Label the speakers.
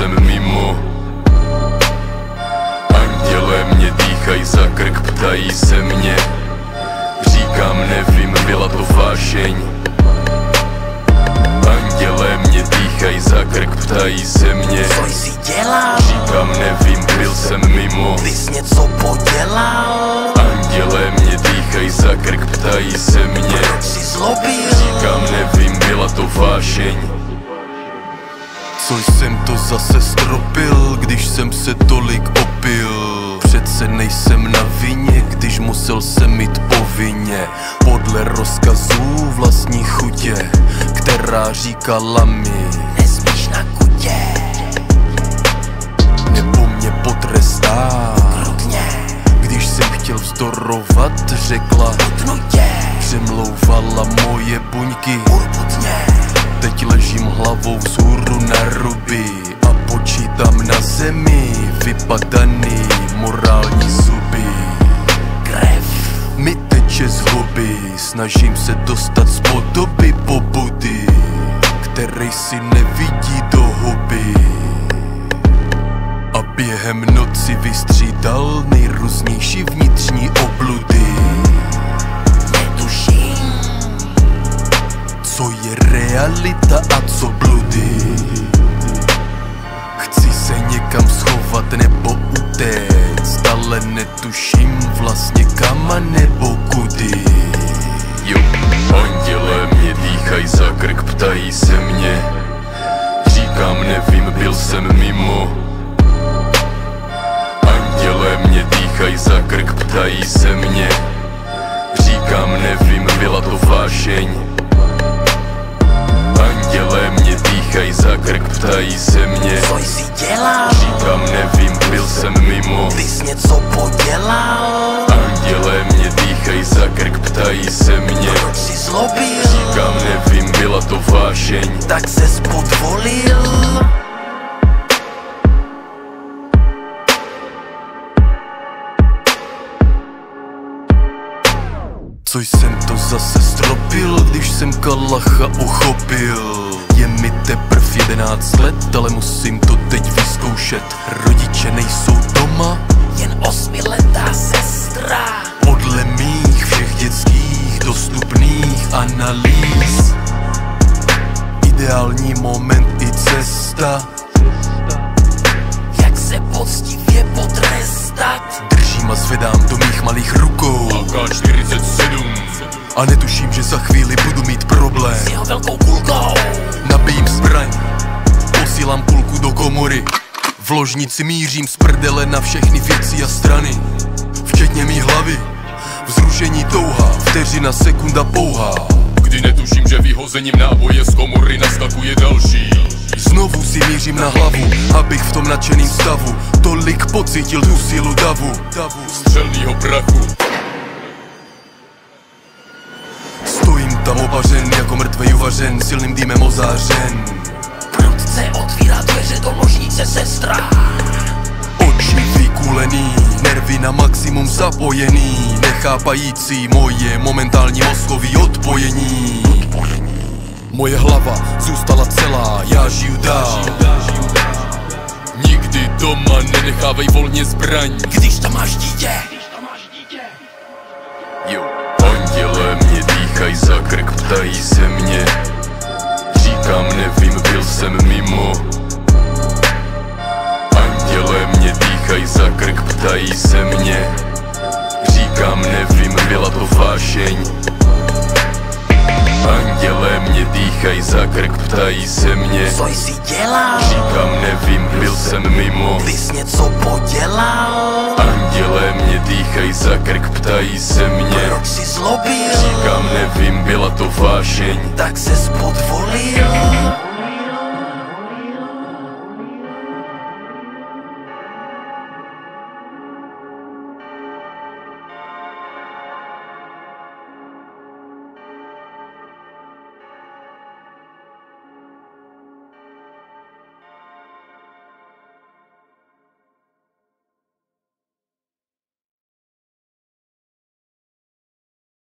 Speaker 1: jsem mimo. Anděle mě dýchají za krk, ptají se mě. Říkám nevím, byla to vášeň. Anděle mě dýchají za krk, ptají se mě.
Speaker 2: Co jsi dělal?
Speaker 1: Říkám nevím, byl jsem mimo.
Speaker 2: Ty jsi něco podělal?
Speaker 1: Anděle mě dýchají za krk, ptají se mě.
Speaker 2: Proč jsi zlobil?
Speaker 1: Říkám nevím, byla to vášeň.
Speaker 3: Co jsem to zase stropil, když jsem se tolik opil. Přece nejsem na vině, když musel jsem mít povinně. Podle rozkazů vlastní chutě, která říkala mi
Speaker 2: Nesmíš na kutě,
Speaker 3: Nebo mě potrestá.
Speaker 2: Krutně,
Speaker 3: Když jsem chtěl vzdorovat, řekla
Speaker 2: utnutě,
Speaker 3: Přemlouvala moje buňky.
Speaker 2: Urputně.
Speaker 3: Teď ležím hlavou vzhůru zemi vypadaný morální zuby.
Speaker 2: Krev,
Speaker 3: Mi teče z huby, snažím se dostat z podoby pobudy Který si nevidí do huby. A během noci vystřídal nejrůznější vnitřní obludy.
Speaker 2: Netuším.
Speaker 3: Co je realita a co bludy někam schovat nebo utéct Ale netuším vlastně kam a nebo kudy.
Speaker 1: Jo, andělé mě dýchají za krk, ptají se mě. Říkám nevím, byl jsem mimo. Andělé mě dýchají za krk, ptají se mě. Říkám nevím, byla to vášeň dýchají za krk, ptají se mě
Speaker 2: Co jsi dělal?
Speaker 1: Říkám nevím, byl jsem mimo
Speaker 2: Ty jsi něco podělal?
Speaker 1: Andělé mě dýchají za krk, ptají se mě
Speaker 2: Proč jsi zlobil?
Speaker 1: Říkám nevím, byla to vášeň
Speaker 2: Tak se podvolil?
Speaker 3: Co jsem to zase stropil, když jsem kalacha uchopil 13 let, ale musím to teď vyzkoušet. Rodiče nejsou doma,
Speaker 2: jen osmiletá sestra.
Speaker 3: Podle mých všech dětských dostupných analýz Ideální moment i cesta.
Speaker 2: Jak se poctivě potrestat?
Speaker 3: Držím a zvedám do mých malých rukou.
Speaker 1: AK-47
Speaker 3: A netuším, že za chvíli budu mít problém.
Speaker 2: S jeho velkou kulkou.
Speaker 3: Nabijím zbraň. V ložnici mířím z prdele na všechny věci a strany Včetně mý hlavy. Vzrušení touha, vteřina sekunda pouhá.
Speaker 1: Kdy netuším, že vyhozením náboje z komory naskakuje další.
Speaker 3: Znovu si mířím na hlavu, abych v tom nadšeným stavu Tolik pocítil tu sílu davu, davu.
Speaker 1: Střelnýho prachu.
Speaker 3: Stojím tam opařen jako mrtvej uvařen Silným dýmem ozářen.
Speaker 2: Prudce otvírá dveře
Speaker 3: na maximum zapojený. Nechápající moje momentální mozkový odpojení. Moje hlava zůstala celá, já žiju dál.
Speaker 1: Nikdy doma nenechávej volně zbraň.
Speaker 2: Když tam máš dítě.
Speaker 1: Jo, andělé mě dýchají za krk, ptají se mě. Říkám nevím, byl jsem mimo krk, ptají se mě Říkám nevím, byla to vášeň Andělé mě dýchají za krk, ptají se mě
Speaker 2: Co jsi dělal?
Speaker 1: Říkám nevím, byl jsem mimo
Speaker 2: Ty jsi něco podělal?
Speaker 1: Andělé mě dýchají za krk, ptají se mě
Speaker 2: Proč jsi zlobil?
Speaker 1: Říkám nevím, byla to vášeň
Speaker 2: Tak se podvolil?